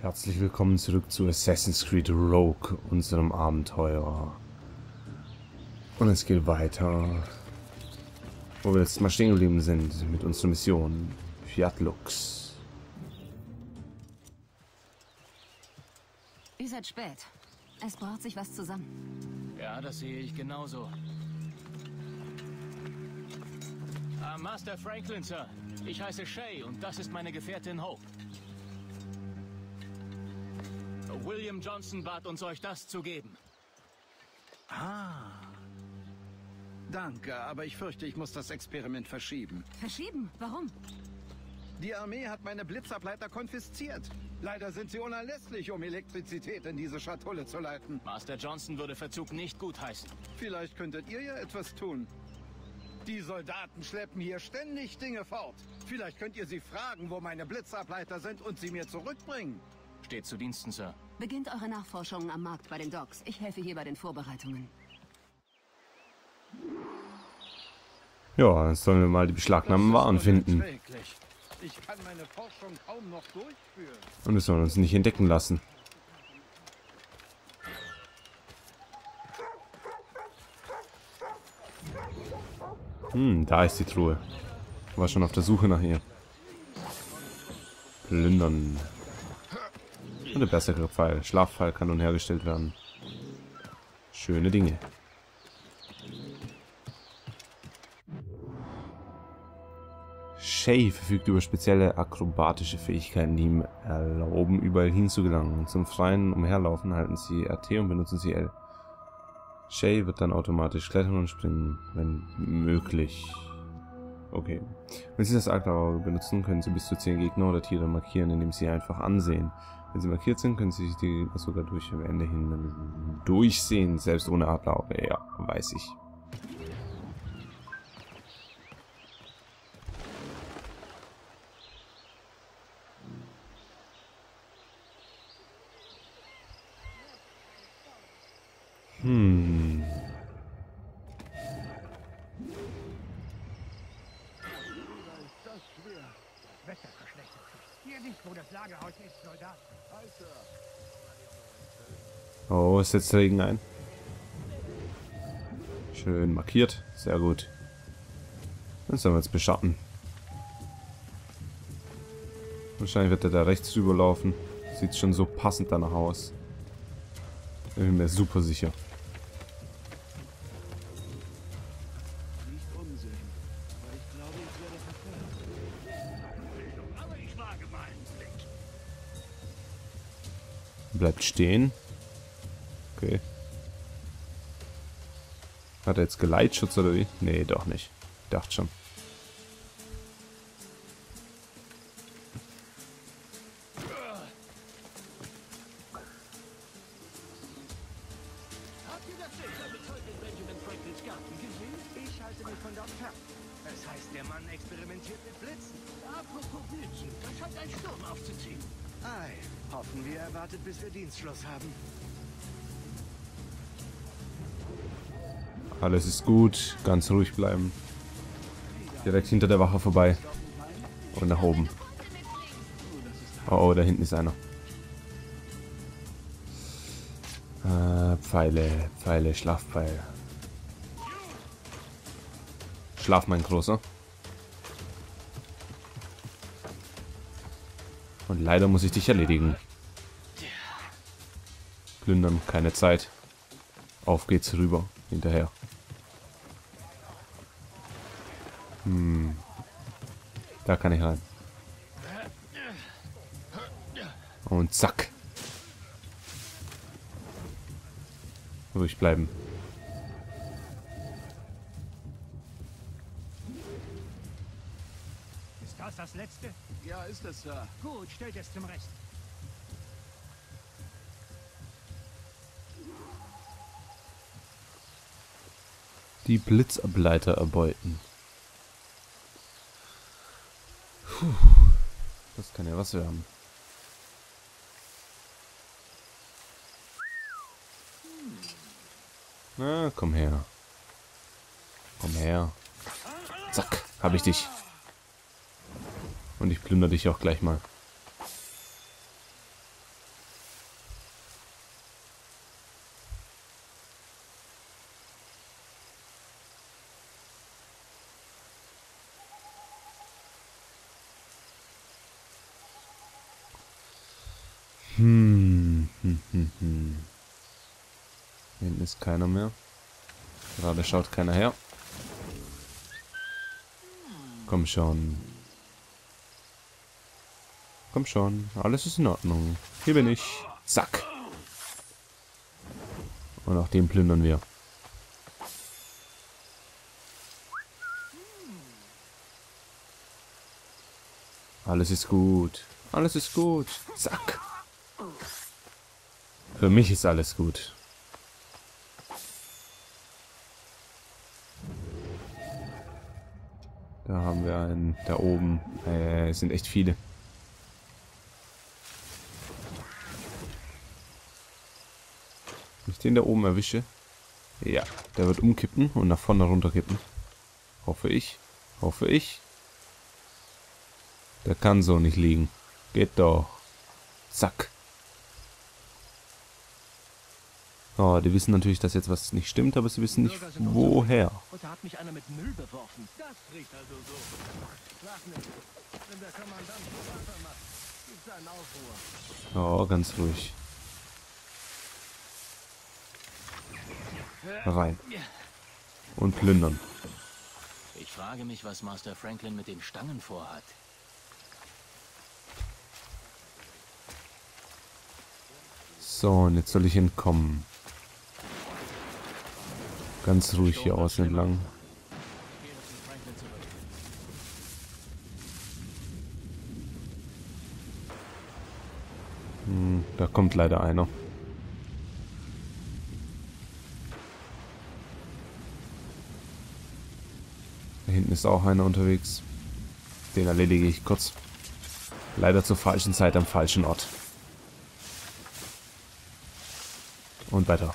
Herzlich willkommen zurück zu Assassin's Creed Rogue, unserem Abenteuer. Und es geht weiter, wo wir jetzt mal stehen geblieben sind mit unserer Mission Fiat Lux. Ihr seid spät. Es braut sich was zusammen. Ja, das sehe ich genauso. Ah, Master Franklin, Sir. Ich heiße Shay und das ist meine Gefährtin Hope. William Johnson bat uns, euch das zu geben. Ah. Danke, aber ich fürchte, ich muss das Experiment verschieben. Verschieben? Warum? Die Armee hat meine Blitzableiter konfisziert. Leider sind sie unerlässlich, um Elektrizität in diese Schatulle zu leiten. Master Johnson würde Verzug nicht gutheißen. Vielleicht könntet ihr ja etwas tun. Die Soldaten schleppen hier ständig Dinge fort. Vielleicht könnt ihr sie fragen, wo meine Blitzableiter sind und sie mir zurückbringen. Steht zu Diensten, Sir. Beginnt eure Nachforschungen am Markt bei den Docks. Ich helfe hier bei den Vorbereitungen. Ja, jetzt sollen wir mal die beschlagnahmten Waren finden. Unerträglich. Ich kann meine Forschung kaum noch durchführen. Und wir sollen uns nicht entdecken lassen. Hm, da ist die Truhe. War schon auf der Suche nach ihr. Plündern. Und der bessere Pfeil. Schlafpfeil kann nun hergestellt werden. Schöne Dinge. Shay verfügt über spezielle akrobatische Fähigkeiten, die ihm erlauben, überall hinzugelangen. Zum freien Umherlaufen halten sie RT und benutzen sie L. Shay wird dann automatisch klettern und springen, wenn möglich. Okay. Wenn Sie das Auge benutzen, können Sie bis zu 10 Gegner oder Tiere markieren, indem Sie einfach ansehen. Wenn sie markiert sind, können Sie sich die sogar durch am Ende hin durchsehen, selbst ohne Adlerauge. Ja, weiß ich. Sich. Hier nicht, wo das Lagerhaus ist, Soldat. Oh, es setzt Regen ein. Schön markiert. Sehr gut. Dann sollen wir jetzt beschatten. Wahrscheinlich wird er da rechts rüberlaufen. Sieht schon so passend danach aus. Ich bin mir super sicher. Bleibt stehen. Okay. Hat er jetzt Geleitschutz oder wie? Nee, doch nicht. Ich dachte schon. Das heißt, der Mann experimentiert mit Blitzen. Apropos Blitzen, das scheint ein Sturm aufzuziehen. Ei, hoffen wir, er wartet, bis wir Dienstschluss haben. Alles ist gut. Ganz ruhig bleiben. Direkt hinter der Wache vorbei. Und nach oben. Oh, oh, da hinten ist einer. Äh, Pfeile, Pfeile, Schlafpfeil. Schlaf, mein Großer. Leider muss ich dich erledigen. Plündern, keine Zeit. Auf geht's rüber, hinterher. Hm. Da kann ich rein. Und zack. Ruhig bleiben. Ja, ist es, Sir. Gut, stellt es zum Rest. Die Blitzableiter erbeuten. Puh. Das kann ja was werden. Na, komm her. Komm her. Zack, hab ich dich. Und ich plündere dich auch gleich mal. Hm, hm, hm, hm. Hinten ist keiner mehr. Gerade schaut keiner her. Komm schon. Komm schon, alles ist in Ordnung. Hier bin ich. Zack. Und auch den plündern wir. Alles ist gut. Alles ist gut. Zack. Für mich ist alles gut. Da haben wir einen da oben. Äh, es sind echt viele. Ich den da oben erwische. Ja, der wird umkippen und nach vorne runterkippen. Hoffe ich. Hoffe ich. Der kann so nicht liegen. Geht doch. Zack. Oh, die wissen natürlich, dass jetzt was nicht stimmt, aber sie wissen nicht, woher. Und da hat mich einer mit Müll beworfen. Das riecht also so. Sag nicht, wenn der Kommandant so weitermacht, gibt's einen Aufruhr. Oh, ganz ruhig. Rein. Und plündern. Ich frage mich, was Master Franklin mit den Stangen vorhat. So, und jetzt soll ich entkommen. Ganz ruhig hier außen entlang. Hm, da kommt leider einer. Ist auch einer unterwegs. Den erledige ich kurz. Leider zur falschen Zeit am falschen Ort. Und weiter.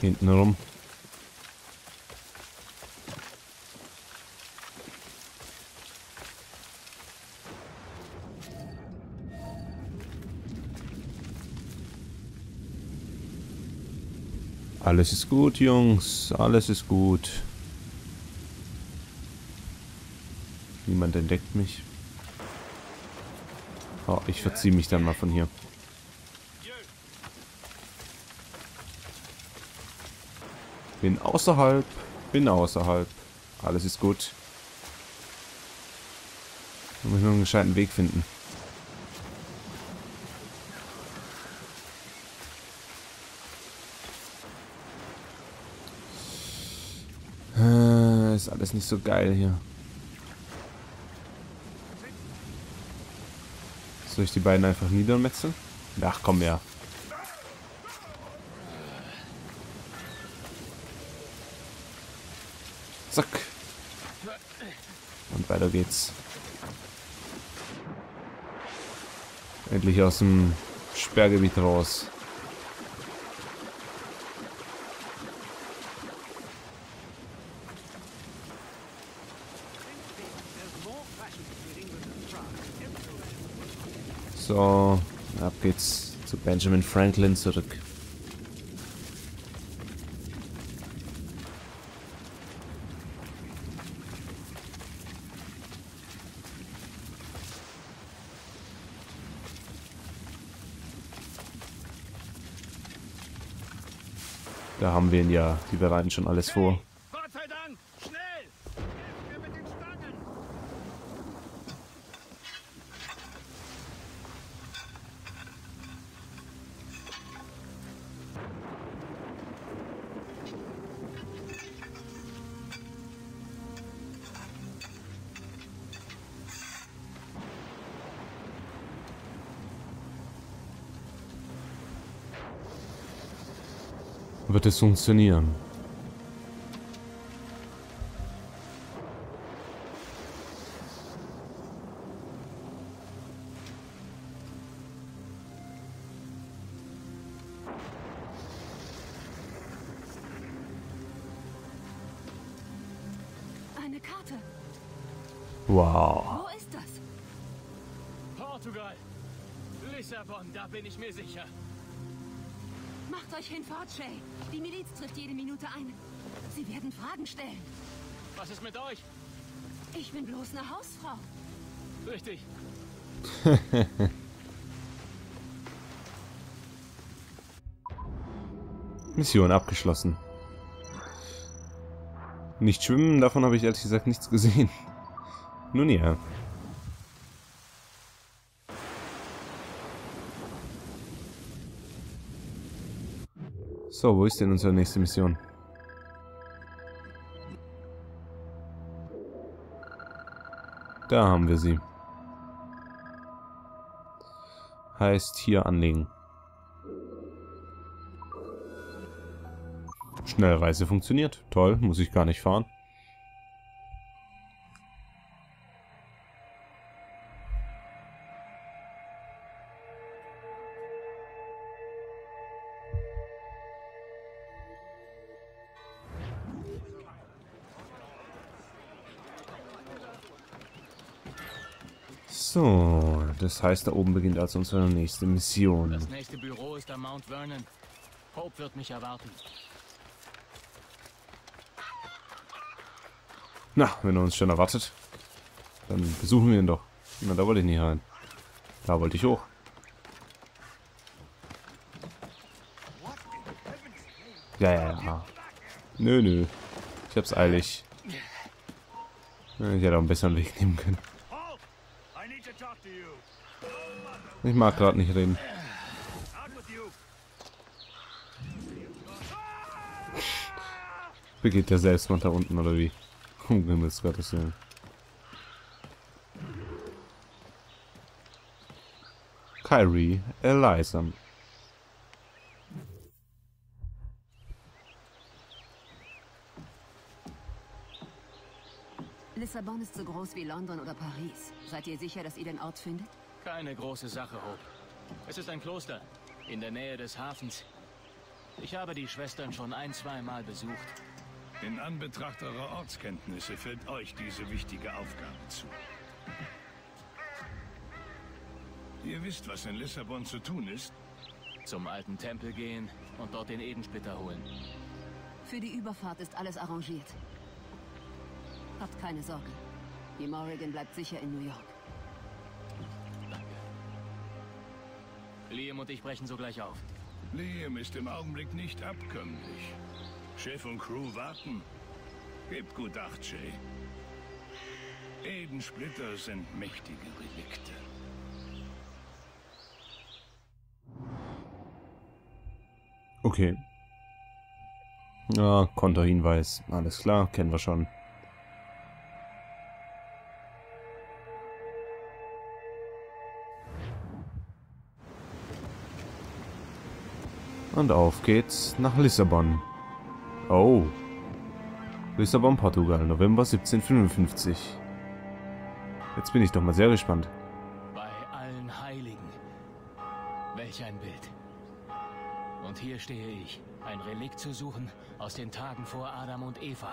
Hinten rum. Alles ist gut, Jungs. Alles ist gut. Niemand entdeckt mich. Oh, ich verziehe mich dann mal von hier. Bin außerhalb. Bin außerhalb. Alles ist gut. Da muss ich nur einen gescheiten Weg finden. Ist alles nicht so geil hier. Soll ich die beiden einfach niedermetzeln? Ach komm ja. Zack. Und weiter geht's. Endlich aus dem Sperrgebiet raus. So, ab geht's zu Benjamin Franklin zurück. Da haben wir ihn ja. Die bereiten schon alles vor. Wird es funktionieren? Eine Karte. Wow. Wo ist das? Portugal! Lissabon, da bin ich mir sicher. Macht euch hinfort, Shay. Die Miliz trifft jede Minute ein. Sie werden Fragen stellen. Was ist mit euch? Ich bin bloß eine Hausfrau. Richtig. Mission abgeschlossen. Nicht schwimmen, davon habe ich ehrlich gesagt nichts gesehen. Nun ja. So, wo ist denn unsere nächste Mission? Da haben wir sie. Heißt hier anlegen. Schnellreise funktioniert. Toll, muss ich gar nicht fahren. Das heißt, da oben beginnt also unsere nächste Mission. Das nächste Büro ist am Mount Vernon. Hope wird mich erwarten. Na, wenn er uns schon erwartet, dann besuchen wir ihn doch. Na, da wollte ich nicht rein. Da wollte ich hoch. Ja, ja, ja. Nö, nö. Ich hab's eilig. Ich hätte auch einen besseren Weg nehmen können. Ich mag gerade nicht reden. Begeht der Selbstmord da unten, oder wie? Um Himmels Gottes Willen. Kyrie Eliza. Lissabon ist so groß wie London oder Paris. Seid ihr sicher, dass ihr den Ort findet? Keine große Sache, Hope. Es ist ein Kloster in der Nähe des Hafens. Ich habe die Schwestern schon ein, zwei Mal besucht. In Anbetracht eurer Ortskenntnisse fällt euch diese wichtige Aufgabe zu. Ihr wisst, was in Lissabon zu tun ist? Zum alten Tempel gehen und dort den Edensplitter holen. Für die Überfahrt ist alles arrangiert. Habt keine Sorge. Die Morrigan bleibt sicher in New York. Liam und ich brechen sogleich auf. Liam ist im Augenblick nicht abkömmlich. Chef und Crew warten. Gebt gut Acht, Shay. Edensplitter sind mächtige Relikte. Okay. Ja, Konterhinweis. Alles klar, kennen wir schon. Und auf geht's nach Lissabon. Oh. Lissabon, Portugal, November 1755. Jetzt bin ich doch mal sehr gespannt. Bei allen Heiligen. Welch ein Bild. Und hier stehe ich, ein Relikt zu suchen aus den Tagen vor Adam und Eva.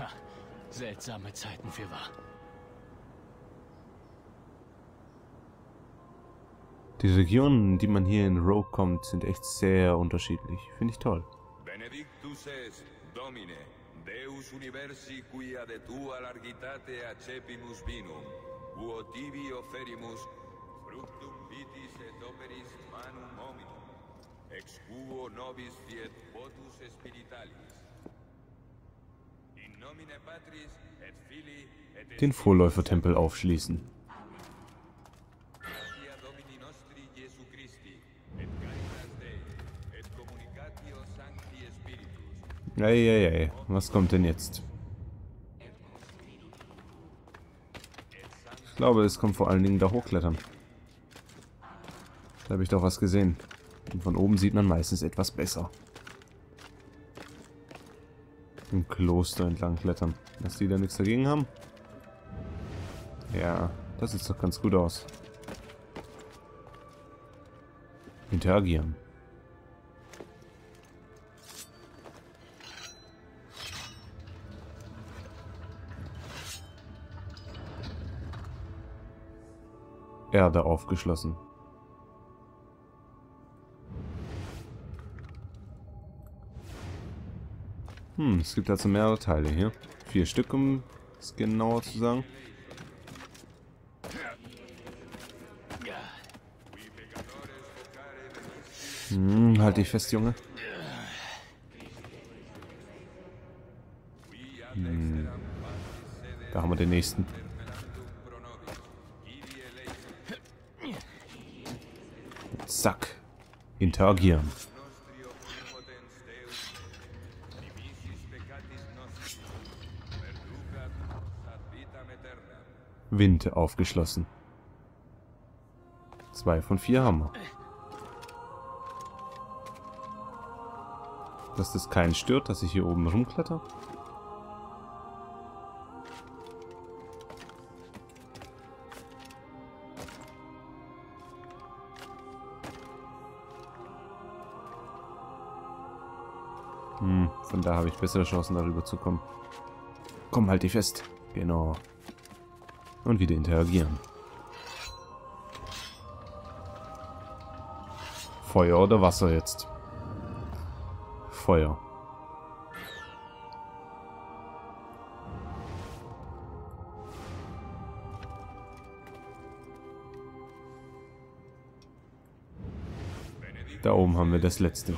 Ha, seltsame Zeiten für wahr. Die Regionen, in die man hier in Rogue kommt, sind echt sehr unterschiedlich. Finde ich toll. Benedictus es, Domine, Deus universi qui ad tua largitate accepimus vinum, uo tibi offerimus fructum vitis et operis manum hominum, ex quo nobis fiet votus spiritualis. In nomine Patris et Filii et Den Vorläufertempel aufschließen. Eieiei, was kommt denn jetzt? Ich glaube, es kommt vor allen Dingen da hochklettern. Da habe ich doch was gesehen. Und von oben sieht man meistens etwas besser. Im Kloster entlang klettern. Dass die da nichts dagegen haben? Ja, das sieht doch ganz gut aus. Interagieren. Erde aufgeschlossen. Hm, es gibt also mehrere Teile hier. Vier Stück, um es genauer zu sagen. Hm, halt dich fest, Junge. Hm. Da haben wir den nächsten. Zack. Interagieren. Wind aufgeschlossen. Zwei von vier haben wir. Dass das keinen stört, dass ich hier oben rumkletter. Da habe ich bessere Chancen darüber zu kommen. Komm, halt die fest. Genau. Und wieder interagieren. Feuer oder Wasser jetzt? Feuer. Da oben haben wir das letzte.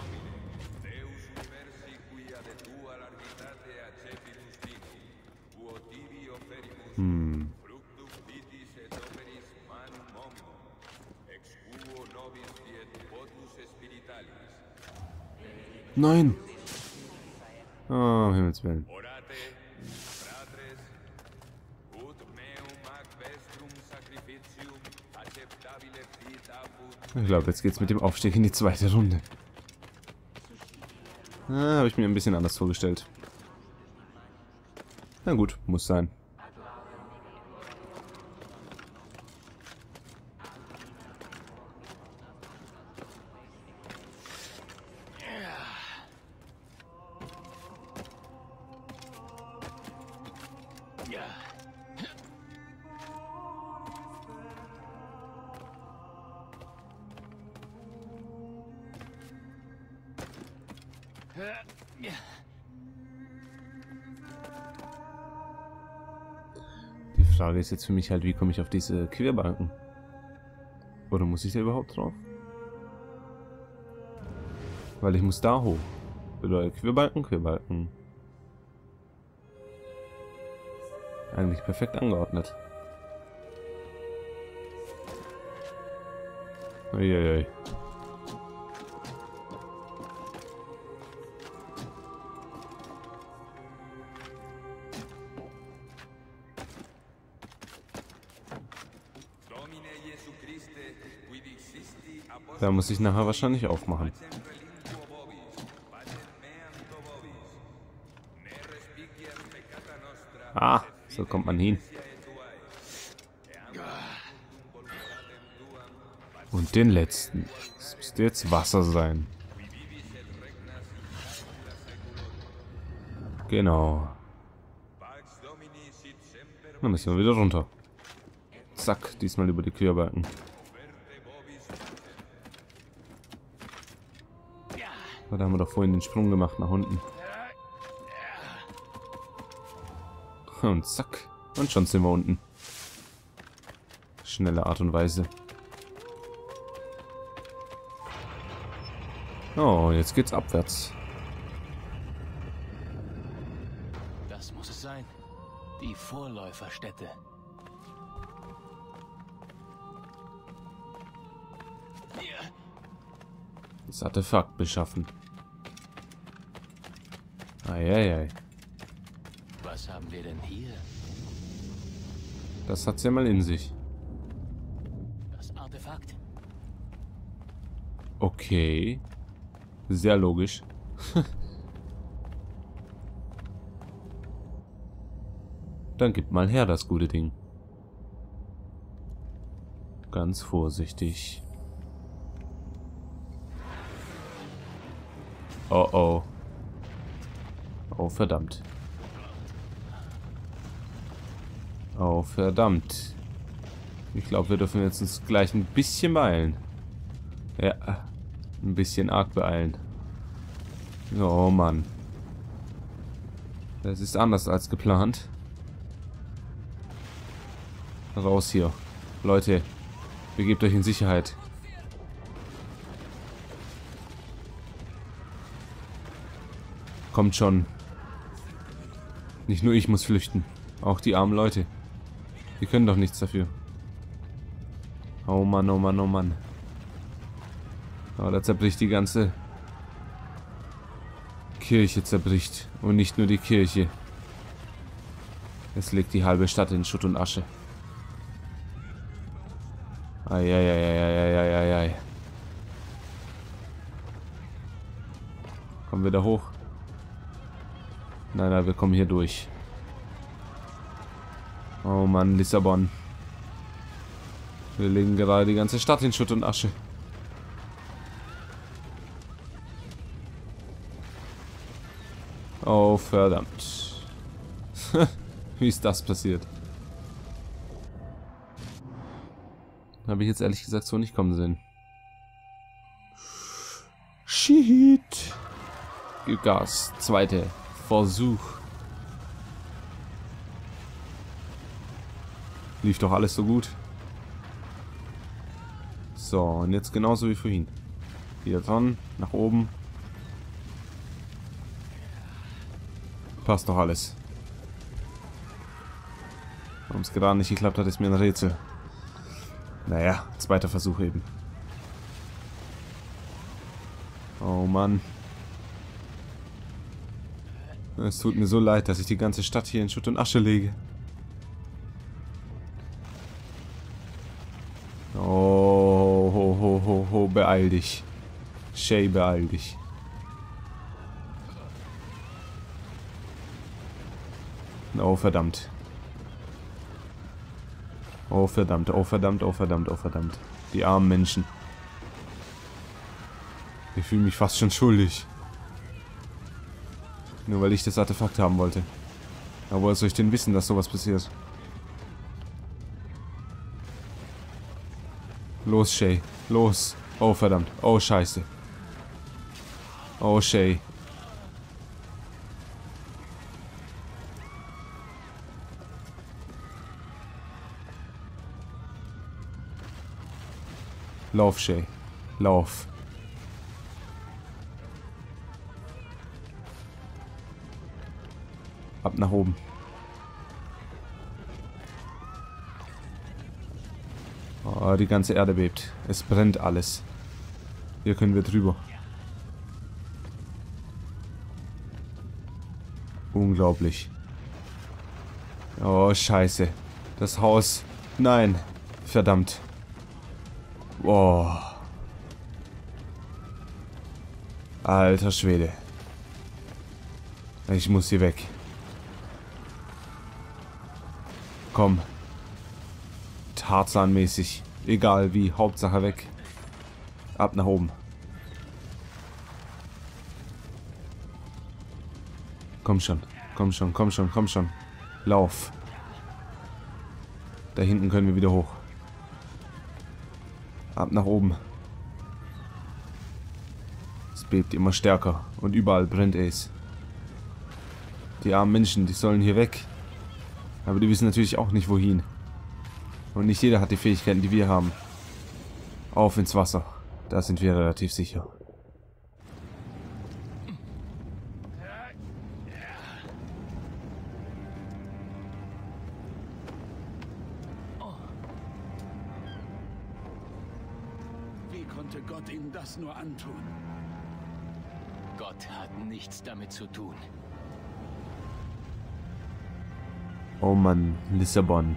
Nein! Oh, um. Ich glaube, jetzt geht's mit dem Aufstieg in die zweite Runde. Ah, Habe ich mir ein bisschen anders vorgestellt. Na gut, muss sein. Ist jetzt für mich halt, wie komme ich auf diese Querbalken? Oder muss ich da überhaupt drauf? Weil ich muss da hoch. Bedeutet Querbalken, Querbalken. Eigentlich perfekt angeordnet. Uiuiui. Da muss ich nachher wahrscheinlich aufmachen. Ah, so kommt man hin. Und den letzten. Das müsste jetzt Wasser sein. Genau. Dann müssen wir wieder runter. Zack, diesmal über die Querbalken. Da haben wir doch vorhin den Sprung gemacht nach unten. Und zack. Und schon sind wir unten. Schnelle Art und Weise. Oh, jetzt geht's abwärts. Das muss es sein. Die Vorläuferstätte. Das Artefakt beschaffen. Eieiei. Was haben wir denn hier? Das hat's ja mal in sich. Das Artefakt. Okay. Sehr logisch. Dann gib mal her das gute Ding. Ganz vorsichtig. Oh oh. Oh verdammt. Oh verdammt. Ich glaube, wir dürfen jetzt uns gleich ein bisschen beeilen. Ja, ein bisschen arg beeilen. Oh Mann. Das ist anders als geplant. Raus hier. Leute, Begebt euch in Sicherheit. Kommt schon. Nicht nur ich muss flüchten. Auch die armen Leute. Die können doch nichts dafür. Oh Mann, oh Mann, oh Mann. Oh, da zerbricht die ganze Kirche zerbricht. Und nicht nur die Kirche. Es legt die halbe Stadt in Schutt und Asche. Eieieiei. Kommen wir da hoch? Nein, nein, wir kommen hier durch. Oh Mann, Lissabon. Wir legen gerade die ganze Stadt in Schutt und Asche. Oh, verdammt. Wie ist das passiert? Habe ich jetzt ehrlich gesagt so nicht kommen sehen. Shit. Gib Gas. Zweite Versuch. Lief doch alles so gut. So, und jetzt genauso wie vorhin. Wieder dran, nach oben. Passt doch alles. Warum es gerade nicht geklappt hat, ist mir ein Rätsel. Naja, zweiter Versuch eben. Oh Mann. Es tut mir so leid, dass ich die ganze Stadt hier in Schutt und Asche lege. Oh, ho, ho, ho, ho, beeil dich. Shay, beeil dich. Oh, verdammt. Oh verdammt, oh verdammt, oh verdammt, oh verdammt. Die armen Menschen. Ich fühle mich fast schon schuldig. Nur weil ich das Artefakt haben wollte. Aber woher soll ich denn wissen, dass sowas passiert? Los, Shay. Los. Oh, verdammt. Oh, scheiße. Oh, Shay. Lauf, Shay. Lauf. Ab nach oben. Oh, die ganze Erde bebt. Es brennt alles. Hier können wir drüber. Unglaublich. Oh, scheiße. Das Haus. Nein. Verdammt. Boah. Alter Schwede. Ich muss hier weg. Komm. Tarzan-mäßig. Egal wie. Hauptsache weg. Ab nach oben. Komm schon. Komm schon, komm schon, komm schon. Lauf. Da hinten können wir wieder hoch. Ab nach oben. Es bebt immer stärker und überall brennt es. Die armen Menschen, die sollen hier weg. Aber die wissen natürlich auch nicht wohin. Und nicht jeder hat die Fähigkeiten, die wir haben. Auf ins Wasser. Da sind wir relativ sicher. Wie konnte Gott ihm das nur antun? Gott hat nichts damit zu tun. Mann, Lissabon.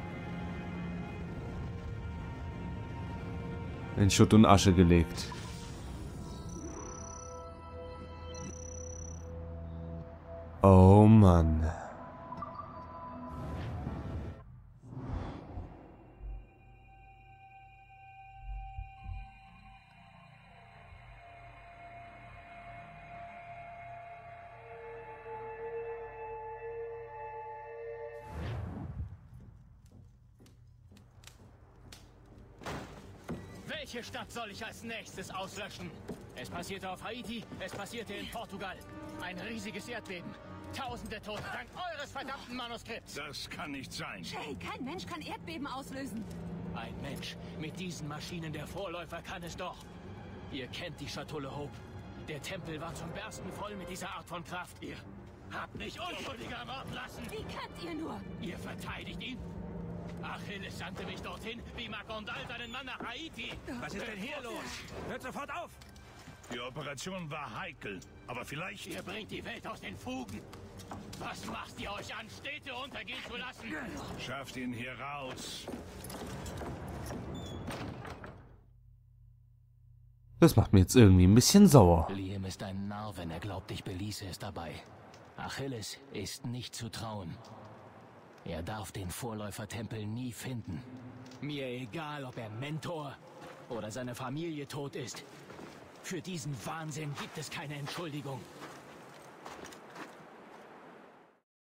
In Schutt und Asche gelegt. Oh Mann. Ich als nächstes auslöschen? Es passierte auf Haiti, es passierte in Portugal. Ein riesiges Erdbeben. Tausende Tote dank eures verdammten Manuskripts. Das kann nicht sein. Shay, kein Mensch kann Erdbeben auslösen. Ein Mensch mit diesen Maschinen der Vorläufer kann es doch. Ihr kennt die Schatulle Hope. Der Tempel war zum Bersten voll mit dieser Art von Kraft. Ihr habt mich unschuldiger ermorden lassen. Wie könnt ihr nur? Ihr verteidigt ihn? Achilles sandte mich dorthin, wie Makondal seinen Mann nach Haiti. Was ist denn hier los? Hört sofort auf! Die Operation war heikel, aber vielleicht... Ihr bringt die Welt aus den Fugen. Was macht ihr euch an, Städte untergehen zu lassen? Schafft ihn hier raus. Das macht mir jetzt irgendwie ein bisschen sauer. Liam ist ein Narr, wenn er glaubt, ich beließe es dabei. Achilles ist nicht zu trauen. Er darf den Vorläufertempel nie finden. Mir egal, ob er Mentor oder seine Familie tot ist. Für diesen Wahnsinn gibt es keine Entschuldigung.